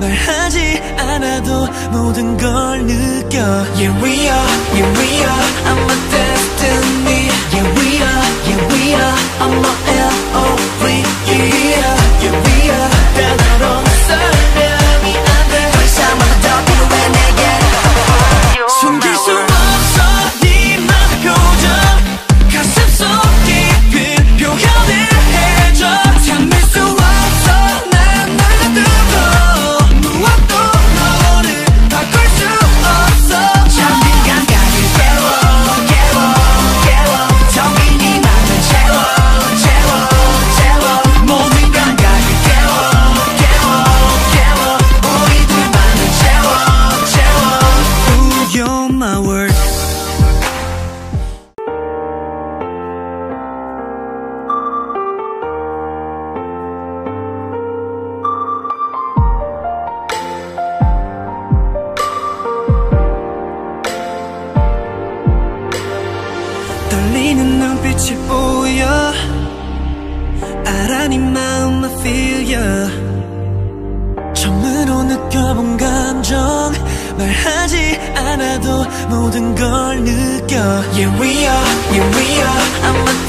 말 하지 않아도 모든 걸 느껴 Yeah we are, yeah we are I'm a destined 빛이 보여. 알아 니 마음 I feel ya. 처음으로 느껴본 감정. 말하지 않아도 모든 걸 느껴. Yeah we are, yeah we are.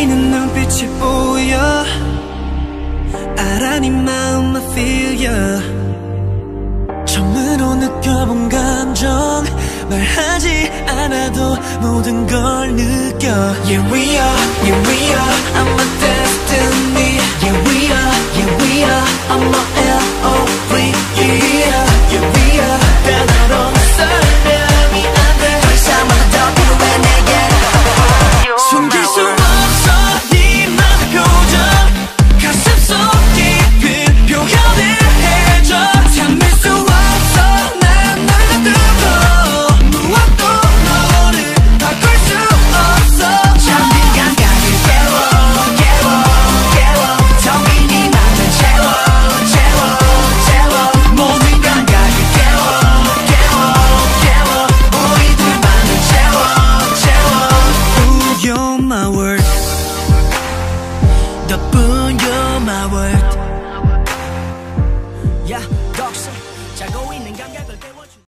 떨리는 눈빛이 보여. 알아 네 마음 I feel ya. 처음으로 느껴본 감정. 말하지 않아도 모든 걸 느껴. Yeah we are, yeah we are. 덕분